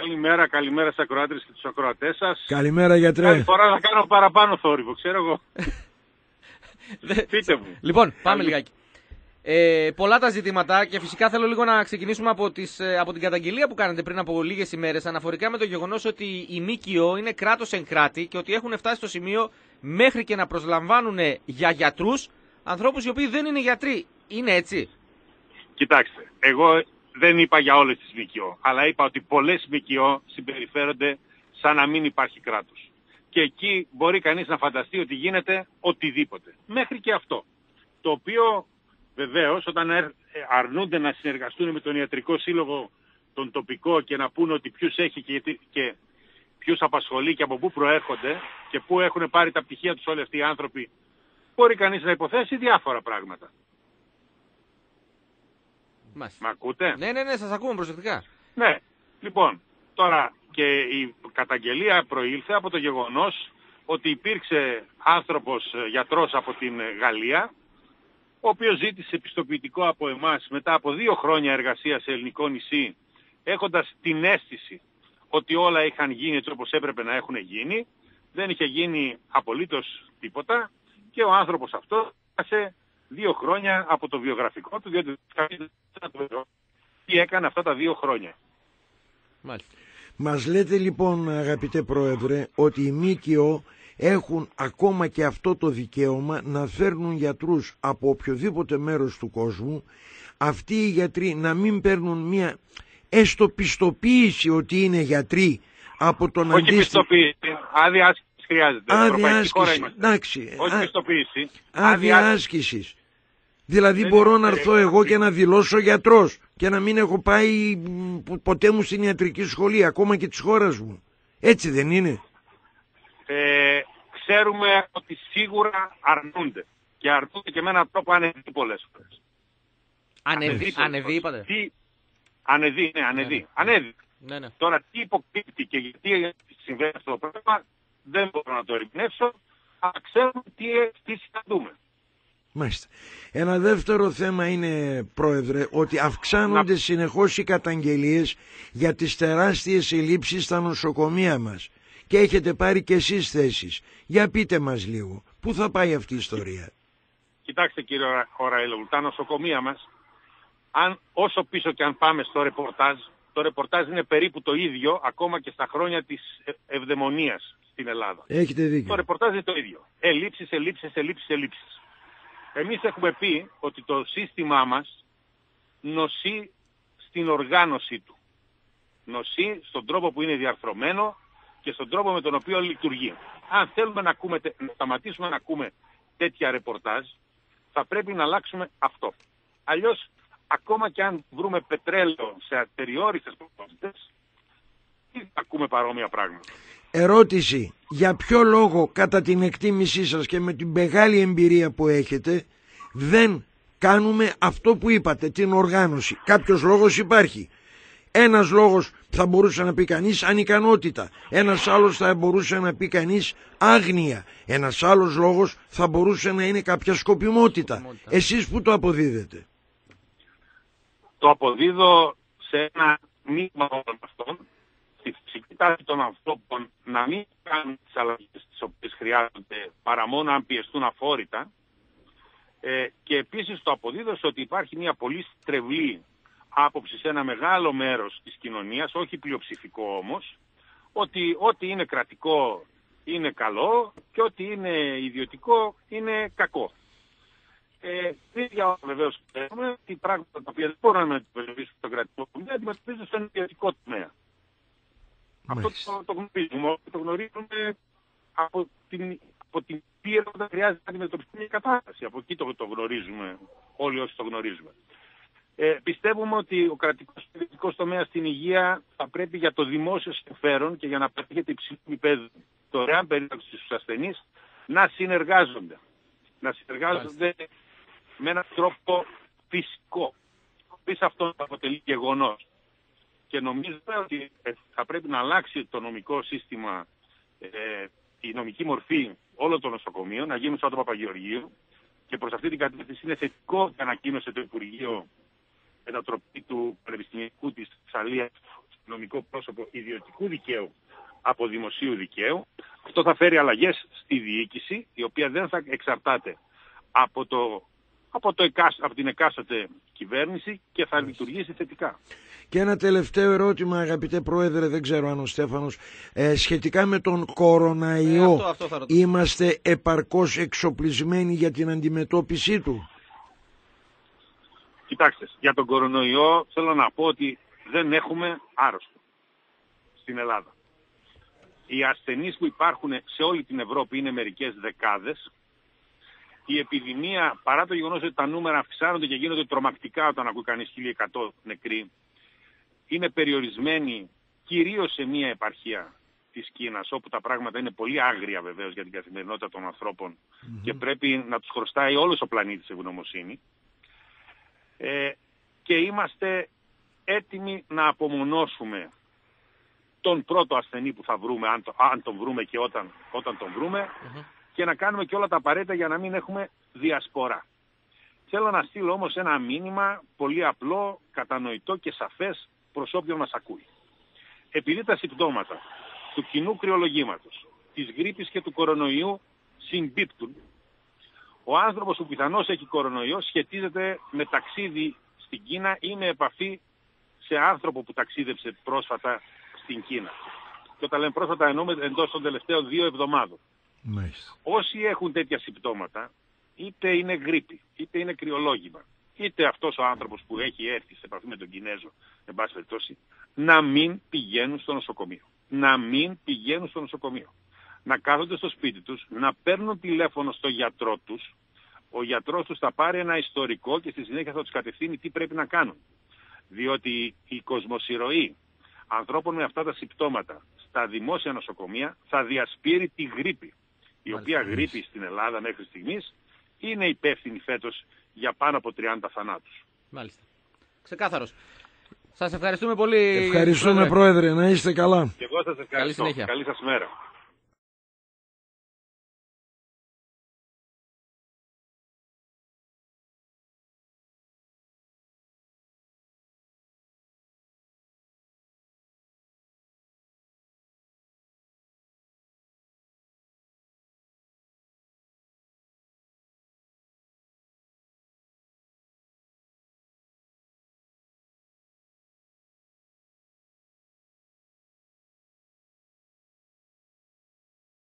Καλημέρα, καλημέρα στα ακροάτρες και τους ακροατές σας. Καλημέρα γιατρέ. Άλλη φορά θα κάνω παραπάνω θόρυβο, ξέρω εγώ. Πείτε μου. Λοιπόν, πάμε Καλή- λιγάκι. Ε, πολλά τα ζητήματα και φυσικά θέλω λίγο να ξεκινήσουμε από, τις, ε, από την καταγγελία που κάνετε πριν από λίγες ημέρες αναφορικά με το γεγονός ότι η ΜΚΟ είναι κράτος εν κράτη και ότι έχουν φτάσει στο σημείο μέχρι και να προσλαμβάνουν για γιατρούς ανθρώπους οι οποίοι δεν είναι γιατροί. Είναι έτσι; Κοιτάξτε, εγώ δεν είπα για όλες τις ΜΚΟ, αλλά είπα ότι πολλές ΜΚΟ συμπεριφέρονται σαν να μην υπάρχει κράτος. Και εκεί μπορεί κανείς να φανταστεί ότι γίνεται οτιδήποτε. Μέχρι και αυτό. Το οποίο βεβαίως όταν ερ- ε, αρνούνται να συνεργαστούν με τον Ιατρικό Σύλλογο τον τοπικό και να πούνε ότι ποιους έχει και, γιατί- και ποιους απασχολεί και από πού προέρχονται και πού έχουν πάρει τα πτυχία τους όλοι αυτοί οι άνθρωποι, μπορεί κανείς να υποθέσει διάφορα πράγματα. Μάλιστα. Μ' ακούτε; Ναι, ναι, ναι, σας ακούμε προσεκτικά. Ναι. Λοιπόν, τώρα και η καταγγελία προήλθε από το γεγονός ότι υπήρξε άνθρωπος ε, γιατρός από την ε, Γαλλία ο οποίος ζήτησε πιστοποιητικό από εμάς μετά από δύο χρόνια εργασίας σε ελληνικό νησί έχοντας την αίσθηση ότι όλα είχαν γίνει έτσι όπως έπρεπε να έχουν γίνει δεν είχε γίνει απολύτως τίποτα και ο άνθρωπος αυτός έχασε δύο χρόνια από το βιογραφικό του διότι δεν τι έκανε αυτά τα δύο χρόνια. Μάλιστα. Μας λέτε λοιπόν αγαπητέ Πρόεδρε ότι οι ΜΚΟ έχουν ακόμα και αυτό το δικαίωμα να φέρνουν γιατρούς από οποιοδήποτε μέρος του κόσμου αυτοί οι γιατροί να μην παίρνουν μια έστω πιστοποίηση ότι είναι γιατροί από τον Όχι αντίστοιχο πιστοποίηση, άδεια άσκησης χρειάζεται. άδεια Ευρωπαϊκή χώρα άσκησης είμαστε. εντάξει Όχι α- πιστοποίηση. άδεια άσκηση. άσκησης δηλαδή Δεν μπορώ είναι να έρθω περίπου. εγώ και να δηλώσω γιατρός και να μην έχω πάει μ, ποτέ μου στην ιατρική σχολή ακόμα και της χώρας μου έτσι δεν είναι Ε, ξέρουμε ότι σίγουρα αρνούνται. Και αρνούνται και με έναν τρόπο ανεδί πολλές φορές. Ανεβεί, πολλές ανεβεί φορές. είπατε. Τι... Ανεδί, ναι, ανεδί. Ναι, ναι. Ανέβη. Ναι, ναι. Τώρα τι υποκρύπτει και γιατί συμβαίνει αυτό το πράγμα δεν μπορώ να το ερμηνεύσω. Αλλά ξέρουμε τι, τι συναντούμε. Μάλιστα. Ένα δεύτερο θέμα είναι, Πρόεδρε, ότι αυξάνονται συνεχώς οι καταγγελίες για τις τεράστιες ελλείψεις στα νοσοκομεία μας. Και έχετε πάρει και εσείς θέσεις. Για πείτε μας λίγο. Πού θα πάει αυτή η ιστορία; Κοιτάξτε κύριε Ωρα- Ωραήλογλου, τα νοσοκομεία μας, αν, όσο πίσω και αν πάμε στο ρεπορτάζ, το ρεπορτάζ είναι περίπου το ίδιο ακόμα και στα χρόνια της ε- ευδαιμονίας στην Ελλάδα. Έχετε Το δίκιο. ρεπορτάζ είναι το ίδιο. Ελλείψεις, ελλείψεις, ελλείψεις, ελλείψεις. Εμείς έχουμε πει ότι το σύστημά μας νοσεί στην οργάνωσή του. Νοσεί στον τρόπο που είναι διαρθρωμένο και στον τρόπο με τον οποίο λειτουργεί. Αν θέλουμε να, ακούμε, τε- να σταματήσουμε να ακούμε τέτοια ρεπορτάζ, θα πρέπει να αλλάξουμε αυτό. Αλλιώς, ακόμα και αν βρούμε πετρέλαιο σε ατεριόριστες ποσότητες, τι θα ακούμε παρόμοια πράγματα. Ερώτηση. Για ποιο λόγο κατά την εκτίμησή σας και με την μεγάλη εμπειρία που έχετε δεν κάνουμε αυτό που είπατε, την οργάνωση. Κάποιος λόγος υπάρχει. Ένας λόγος θα μπορούσε να πει κανείς ανικανότητα. Ένας άλλος θα μπορούσε να πει κανείς άγνοια. Ένας άλλος λόγος θα μπορούσε να είναι κάποια σκοπιμότητα. Σκοπιμότητα. Εσείς που το αποδίδετε. το αποδίδω σε ένα μείγμα όλων αυτών, στη φυσική τάση των ανθρώπων να μην κάνουν τις αλλαγές τις οποίες χρειάζονται παρά μόνο αν πιεστούν αφόρητα ε, και επίσης το αποδίδω σε ότι υπάρχει μια πολύ στρεβλή άποψη σε ένα μεγάλο μέρος της κοινωνίας, όχι πλειοψηφικό όμως, ότι ό,τι είναι κρατικό είναι καλό και ό,τι είναι ιδιωτικό είναι κακό. Ε, ίδια βεβαίως ξέρουμε ότι πράγματα τα οποία δεν μπορούν να αντιμετωπίσουν στον κρατικό τομέα αντιμετωπίζονται στον ιδιωτικό τομέα. Αυτό Μάλιστα. το, το γνωρίζουμε. όλοι Το γνωρίζουμε από την, από την πείρα όταν χρειάζεται να αντιμετωπιστεί μια κατάσταση. Από εκεί το, το γνωρίζουμε όλοι όσοι το γνωρίζουμε. Ε, πιστεύουμε ότι ο κρατικός και ιδιωτικός τομέας στην υγεία θα πρέπει για το δημόσιο συμφέρον και για να πετύχεται υψηλού επίπεδου δωρεάν περίοδος στους ασθενείς να συνεργάζονται. Να συνεργάζονται με έναν τρόπο φυσικό. Χωρίς αυτό να αποτελεί γεγονός. Και νομίζουμε ότι ε, θα πρέπει να αλλάξει το νομικό σύστημα, ε, η νομική μορφή όλων των νοσοκομείων, να γίνουν σαν το Παπαγεωργείο. Και προς αυτή την κατεύθυνση είναι θετικό ότι ανακοίνωσε το Υπουργείο μετατροπή του Πανεπιστημιακού της Θεσσαλίας νομικό πρόσωπο ιδιωτικού δικαίου από δημοσίου δικαίου. Αυτό θα φέρει αλλαγές στη διοίκηση, η οποία δεν θα εξαρτάται από, το, από, το από την εκάστοτε κυβέρνηση και θα λειτουργήσει θετικά. Και ένα τελευταίο ερώτημα αγαπητέ Πρόεδρε, δεν ξέρω αν ο Στέφανος, ε, σχετικά με τον κοροναϊό, Ε, αυτό- αυτό θα ρωτήσω. είμαστε επαρκώς εξοπλισμένοι για την αντιμετώπιση του; Κοιτάξτε, για τον κορονοϊό θέλω να πω ότι δεν έχουμε άρρωστο στην Ελλάδα. Οι ασθενείς που υπάρχουν σε όλη την Ευρώπη είναι μερικές δεκάδες. Η επιδημία, παρά το γεγονός ότι τα νούμερα αυξάνονται και γίνονται τρομακτικά όταν ακούει κανείς 1100 νεκροί, είναι περιορισμένη κυρίως σε μία επαρχία της Κίνας, όπου τα πράγματα είναι πολύ άγρια βεβαίως για την καθημερινότητα των ανθρώπων και πρέπει να τους χρωστάει όλος ο πλανήτης ευγνωμοσύνη. Ε, και είμαστε έτοιμοι να απομονώσουμε τον πρώτο ασθενή που θα βρούμε, αν, το- αν τον βρούμε και όταν, όταν τον βρουμε και να κάνουμε και όλα τα απαραίτητα για να μην έχουμε διασπορά. Θέλω να στείλω όμως ένα μήνυμα πολύ απλό, κατανοητό και σαφές προς όποιον μας ακούει. Επειδή τα συμπτώματα του κοινού κρυολογήματος, της γρήπης και του κορονοϊού συμπίπτουν, ο άνθρωπος που πιθανώς έχει κορονοϊό σχετίζεται με ταξίδι στην Κίνα ή με επαφή σε άνθρωπο που ταξίδεψε πρόσφατα στην Κίνα. Και όταν λέμε πρόσφατα εννοούμε εντός των τελευταίων δύο εβδομάδων. Μάλιστα. Όσοι έχουν τέτοια συμπτώματα, είτε είναι γρήπη, είτε είναι κρυολόγημα, είτε αυτός ο άνθρωπος που έχει έρθει σε επαφή με τον Κινέζο, εν πάση περιπτώσει, να μην πηγαίνουν στο νοσοκομείο. Να μην πηγαίνουν στο νοσοκομείο. Να κάθονται στο σπίτι τους, να παίρνουν τηλέφωνο στο γιατρό τους, ο γιατρός τους θα πάρει ένα ιστορικό και στη συνέχεια θα τους κατευθύνει τι πρέπει να κάνουν. Διότι η κοσμοσυρωή ανθρώπων με αυτά τα συμπτώματα στα δημόσια νοσοκομεία θα διασπείρει τη γρήπη, η οποία γρήπη στην Ελλάδα μέχρι στιγμής είναι υπεύθυνη φέτος για πάνω από 30 θανάτους. Μάλιστα. Ξεκάθαρος. Σας ευχαριστούμε πολύ. Ευχαριστούμε Πρόεδρε. Πρόεδρε, να είστε καλά. Και εγώ σας ευχαριστώ. συνέχεια. Καλή σας μέρα.